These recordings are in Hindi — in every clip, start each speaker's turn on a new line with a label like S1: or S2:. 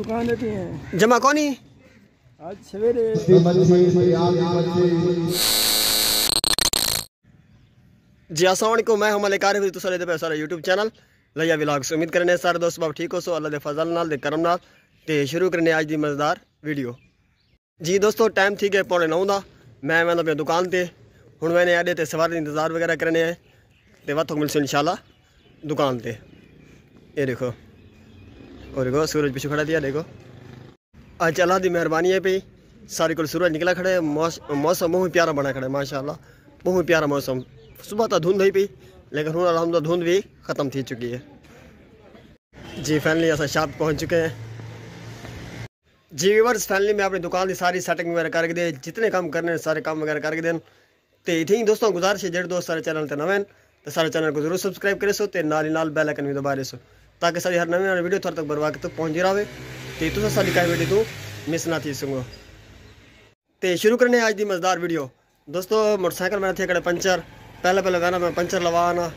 S1: दुकान देती हैं।
S2: जमा कौनी
S1: आज सवेरे
S2: जी असलम मैं हम मलिक आरिफ तुसा दे पे सारा यूट्यूब चैनल। लिया विलाग्स। उम्मीद करने सारे दोस्त बाब ठीक हो सो अल्लाह दे फजल नाल दे करम नाल। ते शुरू करने आज दी मज़ेदार वीडियो। जी दोस्तों टाइम थी गए पौने नौ दा। मैं मैं अपनी दुकान ते। हुन मैंने अड्डे ते सवार इंतज़ार वगैरह करने हैं ते वक्त मिलसे इंशाल्लाह दुकान ते। ये देखो। और देखो सूरज पीछे खड़ा दिया देखो। आज अल्लाह की मेहरबानी है पी सारे को सूरज निकला खड़े मौस, मौसम बहुत प्यारा बना खड़े माशाल्लाह। बहुत प्यारा मौसम। सुबह तो धुंध हुई पी लेकिन हूँ अलहमद धुंध भी ख़त्म थी चुकी है। जी फैमिली असा शॉप पहुँच चुके हैं। जी वीवर्स फैमिली में अपनी दुकान की सारी सेटिंग वगैरह करके दे जितने काम करने सारे काम वगैरह करके देन। तो इतनी दोस्तों गुजारिश है जेडे दोस्त सारे चैनल ते नवे तो सारे चैनल को ज़रूर सब्सक्राइब करे सो ते नाल ही नाल बेल भी दबा रहे सो ताकि सारी हर नवी वीडियो थोड़े तक बरवा के तक पहुँच रहे तो तुम सारी का वीडियो तू मिस ना थी सको तो शुरू करने आज की मज़ेदार वीडियो दोस्तों मोटरसाइकिल मेरा थे कड़े पंचर पहले पहले कहना मैं पंचर लवाना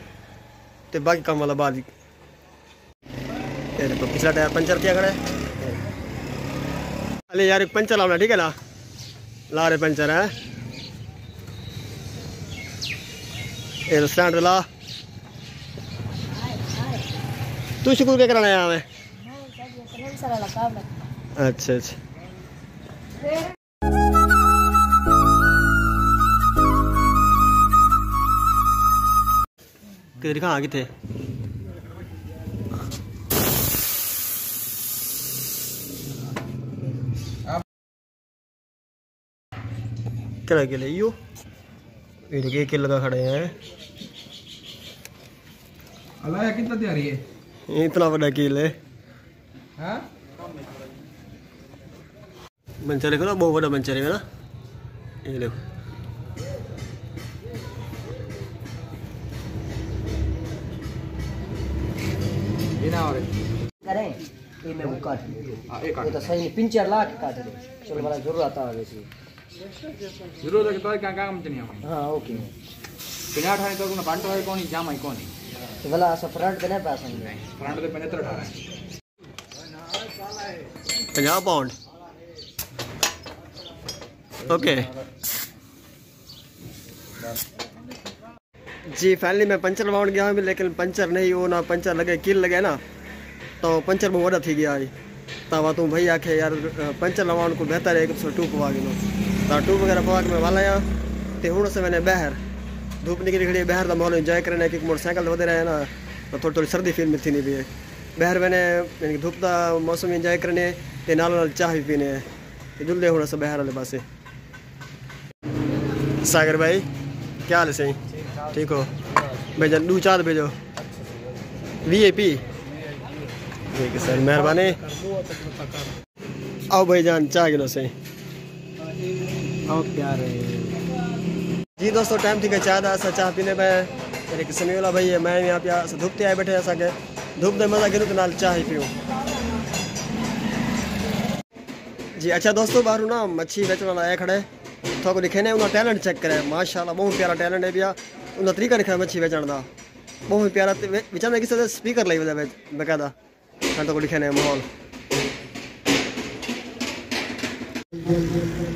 S2: तो बाकी काम वाला बाद ये देखो पिछला टायर पंचर किया खड़े अरे यार एक पंचर लाना ठीक है ना ला रहे पंचर है ये तो स्टैंड ला तू शुक्र क्या कराना आया मैं? अच्छा अच्छा। किधर कहाँ कितने क्या के लिए यो। ये के के लगा खड़े हैं।
S3: अलाया कितना तैयारी है
S2: इतना बड़ा कील है।
S3: हाँ?
S2: मंचर देखो ना बहुत बड़ा मंचर है ना ये देखो।
S3: ये ना और
S4: करें? ये मैं वो काट
S3: हाँ एक
S4: वो तो सही पिंचर ला के काट दे। चलो बड़ा ज़रूर आता है वैसे
S3: ज़रूर है तो क्या काम हम
S4: हाँ ओके।
S3: पिना ठाने तो ना बांटो है कौन जाम है कौन
S4: तो भला ऐसा फ्रंट देने पे आसान
S3: फ्रंट पे 75 अठारह
S2: पंजाब पाउंड ओके। जी फाइनली मैं पंचर लवाउण गया हूँ लेकिन पंचर नहीं वो ना पंचर लगे किल लगे ना तो पंचर बहुत वॾा थी गया आई तव्हां तूं भई आखे यार पंचर लवाउण को बेहतर है हिकु टूप पवा तो टूप वगैरह पवा के मैं वालाया तो हूँ से मैंने ॿाहिरि धूप निकली खड़ी ॿाहिरि का माहौल इंजॉय करने की मोटरसाइकिल वधे रहे ना तो थोड़ी थोड़ी सर्दी फील थी भी है। ॿाहिरि मैंने यानी धूप का मौसम इंजॉय करने ते नाल नाल चाह भी पीने ते जुलदे हूँ से ॿाहिरि वाले पासे। सागर भाई, क्या हाल है सही? ठीक हो? भेजो दू चार भेजो। वी ए पी ठीक है सर, मेहरबानी। आओ भाई जान, चाह गिनो सही। जी दोस्तों टाइम थी चाह था चाह पीने पे। मेरे किसने वाला भाई है, मैं यहाँ पे धूप ते आए बैठे असा के धूप दे मज़ा गिनो तो नाल ही पियो जी अच्छा दोस्तों बाहर ना मच्छी बेचने वाला आया खड़े। थोको दिखे ने उनका टैलेंट चेक करे। माशाल्लाह, बहुत प्यारा टैलेंट है भैया। उनका तरीका दिखा मच्छी बेचण का बहुत प्यारा में किसी स्पीकर लाई बकायदा हाँ तो लिखे ने, माहौल।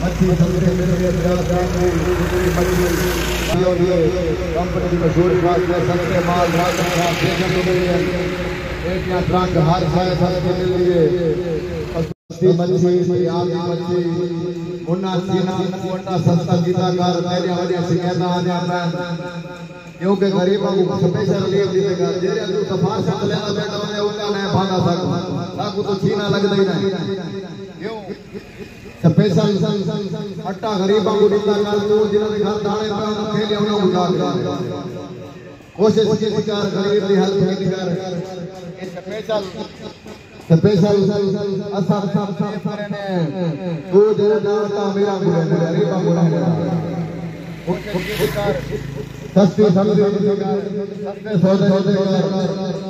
S5: मिलती है मच्छी कंपनी की मशहूर बात है सस्ते माल शाह स्टेशन को मिल है एक या ट्रक हर शय सस्ते मिल रही है मच्छी आग मच्छी मुन्ना सीना मुन्ना सस्ता गीता गीताकार मेरे वड़े शिकायत आ जाता क्योंकि गरीबों को स्पेशल लीव दी देगा जेरे तू सफार से लेना बेटा ने उनका नहीं भागा सकता ताकू तो छीना लगता ही नहीं क्यों स्पेशल अट्टा गरीबों को देता कर तू जिन्होंने घर दाने पे खेले उन्हें उठा कर कोशिश की शिकार गरीब की हेल्प की कर स्पेशल स्पेशल असर सब सब करने तू जेरे दाता मेरा गुरु गरीबा गुरु सस्ती सब्ज़ी सस्ते सौदे सौदे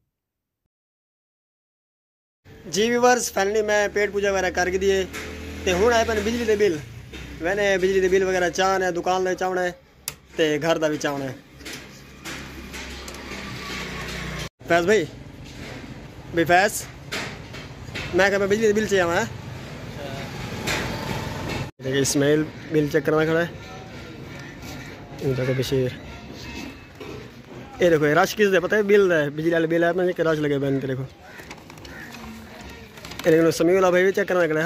S5: जी व्यूवर्स फाइनली मैं पेट पूजा वगैरह करके दिए तो हूँ आए मैंने बिजली के बिल मैंने बिजली के
S2: बिल वगैरह चाहना दुकान का चाहना है तो घर का भी चाहना है फैज भाई भाई फैस मैं क्या बिजली के बिल च हमारा देखिए इसमाइल बिल चक्कर करना खड़ा है देखो बशीर ये देखो रश किस दे पता है बिल है बिजली वाले बिल है मैंने रश लगे बहन पे देखो ये देखो समी वाला भाई भी चेक करना खड़ा है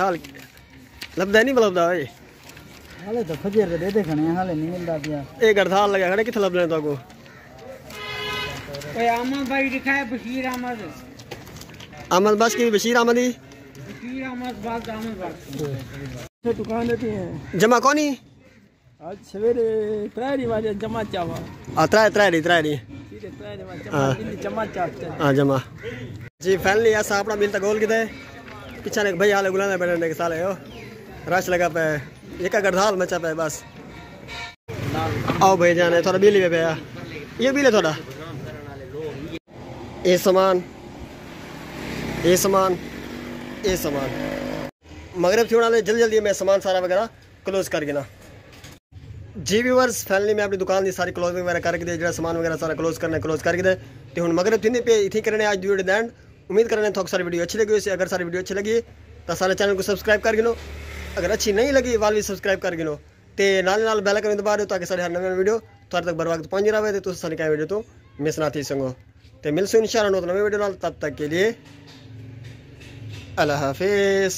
S2: हाल
S4: तो खजेर दे दे खने हाले नहीं मिलदा पिया
S2: ये गड़थाल लगा खड़े किथे लभने तो को
S4: ओए अमन भाई दिखाए बशीर अहमद
S2: अहमद बस की बशीर अहमदी
S4: बशीर अहमद बाग अहमद
S1: से दुकान रहती है
S2: जमा कौनी
S1: आज सवेरे त्रारी वाले जमा चावा
S2: आ त्रै त्रै दी त्रै दी
S1: सीधे त्रारी वाले
S2: हाँ।
S1: जमा जमा चाहते हैं
S2: हाँ जमा जी फाइनली ऐसा अपना बिल तक गोल किधे पीछा ने भैया हाल गुलाने बैठने के साले हो रश लगा पे। ये का मचा पे, बस। आओ भाई जाने, थोड़ा बिल पे भैया। ये बिल है थोड़ा? ये सामान ये सामान ये सामान। मगरब थी उन्होंने जल्दी जल्दी मैं सामान सारा वगैरह क्लोज कर देना जी व्यूवर्स फैनली मैं अपनी दुकान की सारी क्लोजिंग वगैरह करके दे जो सामान वगैरह सारा क्लोज करना क्लोज करके दे तो हूँ मगरब थी पे इतनी करने अज वीडियो द एंड उम्मीद कर रहे हैं थोक सारी वीडियो अच्छी लगी अगर सारी वीडियो अच्छी लगी तो सारे चैनल को सब्सक्राइब कर गिनो। अगर अच्छी नहीं लगी, वाल भी सब्सक्राइब कर गिनो। तो नाल नाल बैल कर दबा दो ताकि हर नवे वीडियो थोड़े तक बर्बाद पहुँच रहा है तो सारे क्या वीडियो तो मिस ना थी संगो तो मिलसू इन शाला नवे वीडियो तब तक के लिए अल्लाह हाफिज़।